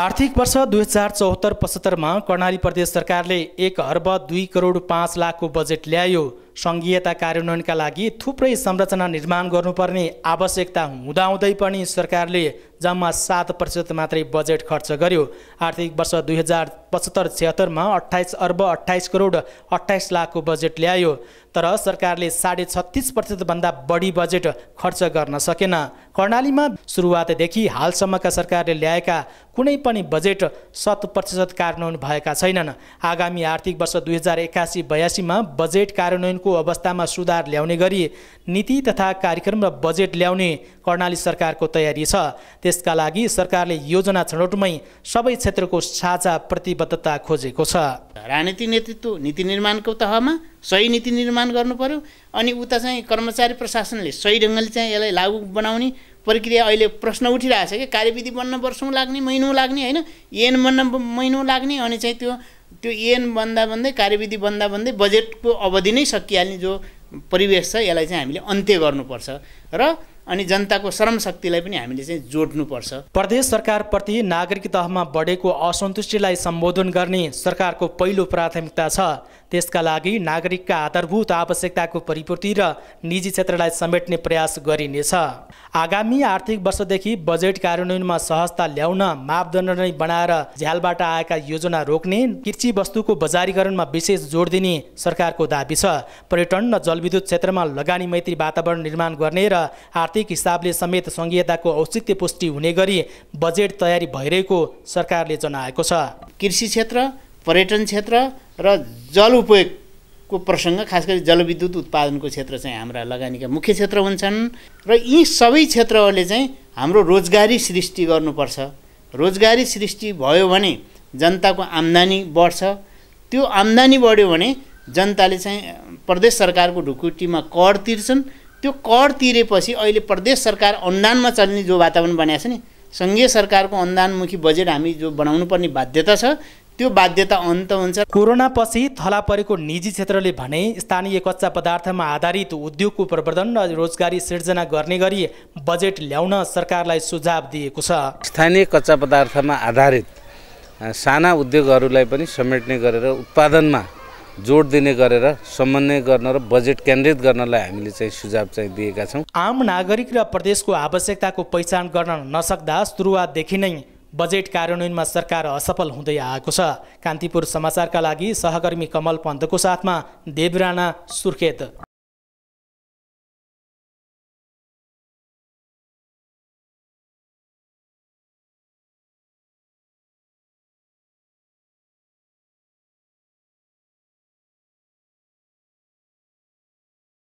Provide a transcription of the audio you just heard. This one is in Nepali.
आर्थिक वर्ष दुई हजार चौहत्तर पचहत्तरमा कर्णाली प्रदेश सरकारले एक अर्ब दुई करोड पाँच लाखको बजेट ल्यायो। सङ्घीयता कार्यान्वयनका लागि थुप्रै संरचना निर्माण गर्नुपर्ने आवश्यकता हुँदाहुँदै पनि सरकारले जम्मा सात प्रतिशत मात्रै बजेट खर्च गर्यो। आर्थिक वर्ष दुई हजार पचहत्तर छिहत्तरमा अठाइस अर्ब अठाइस करोड अठाइस लाखको बजेट ल्यायो तर सरकारले साढे छत्तिस प्रतिशतभन्दा बढी बजेट खर्च गर्न सकेन। कर्णालीमा सुरुवातदेखि हालसम्मका सरकारले ल्याएका कुनै पनि बजेट शत प्रतिशत कार्यान्वयन भएका छैनन्। आगामी आर्थिक वर्ष दुई हजार एकासी बयासीमा बजेट कार्यान्वयनको अवस्थामा सुधार ल्याउने गरी नीति तथा कार्यक्रम र बजेट ल्याउने कर्णाली सरकारको तयारी छ। त्यसका लागि सरकारले योजना छनौटमै सबै क्षेत्रको साझा प्रतिबद्धता खोजेको छ। राजनीतिक नेतृत्व नीति निर्माणको तहमा सही नीति निर्माण गर्नु पर्यो अनि उता चाहिँ कर्मचारी प्रशासनले सही ढङ्गले चाहिँ यसलाई लागु बनाउने प्रक्रिया अहिले प्रश्न उठिरहेको छ कि कार्यविधि बन्न वर्षौँ लाग्ने महिनौँ लाग्ने होइन? एन बन्न महिनौँ लाग्ने अनि चाहिँ त्यो त्यो एन बन्दा बन्दै कार्यविधि बन्दा बन्दै बजेटको अवधि नै सकिहाल्ने जो परिवेश छ यसलाई चाहिँ हामीले अन्त्य गर्नुपर्छ। र अनि जनताको श्रम शक्तिलाई पनि हामीले चाहिँ जोड्नुपर्छ। प्रदेश सरकारप्रति नागरिक तहमा बढेको असन्तुष्टिलाई सम्बोधन गर्ने सरकारको पहिलो प्राथमिकता छ। त्यसका लागि नागरिकका आधारभूत आवश्यकताको परिपूर्ति र निजी क्षेत्रलाई समेट्ने प्रयास गरिनेछ। आगामी आर्थिक वर्षदेखि बजेट कार्यान्वयनमा सहजता ल्याउन मापदण्ड नै बनाएर झ्यालबाट आएका योजना रोक्ने कृषि वस्तुको बजारीकरणमा विशेष जोड दिने सरकारको दाबी छ। पर्यटन र जलविद्युत क्षेत्रमा लगानी मैत्री वातावरण निर्माण गर्ने र आर्थिक हिसाबले समेत सङ्घीयताको औचित्य पुष्टि हुने गरी बजेट तयारी भइरहेको सरकारले जनाएको छ। कृषि क्षेत्र पर्यटन क्षेत्र र जल उपयोगको प्रसङ्ग खास गरी जलविद्युत उत्पादनको क्षेत्र चाहिँ हाम्रा लगानीका मुख्य क्षेत्र हुन्छन् र यी सबै क्षेत्रहरूले चाहिँ हाम्रो रोजगारी सृष्टि गर्नुपर्छ। रोजगारी सृष्टि भयो भने जनताको आम्दानी बढ्छ। त्यो आम्दानी बढ्यो भने जनताले चाहिँ प्रदेश सरकारको ढुकुटीमा कर तिर्छन् त्यो कर तिरेपछि अहिले प्रदेश सरकार अनुदानमा चल्ने जो वातावरण बनाएको छ नि सङ्घीय सरकारको अनुदानमुखी बजेट हामी जो बनाउनु पर्ने बाध्यता छ त्यो बाध्यता अन्त हुन्छ। कोरोना पछि थला परेको निजी क्षेत्रले भने स्थानीय कच्चा पदार्थमा आधारित उद्योगको प्रवर्धन र रोजगारी सिर्जना गर्ने गरी बजेट ल्याउन सरकारलाई सुझाव दिएको छ। स्थानीय कच्चा पदार्थमा आधारित साना उद्योगहरूलाई पनि समेट्ने गरेर उत्पादनमा जोड दिने गरेर समन्वय गर्न र बजेट केन्द्रित गर्नलाई हामीले चाहिँ सुझाव चाहिँ दिएका छौँ। आम नागरिक र प्रदेशको आवश्यकताको पहिचान गर्न नसक्दा सुरुवातदेखि नै बजेट कार्यान्वयनमा सरकार असफल हुँदै आएको छ। कान्तिपुर समाचारका लागि सहकर्मी कमल पन्तको साथमा देवराना सुर्खेत।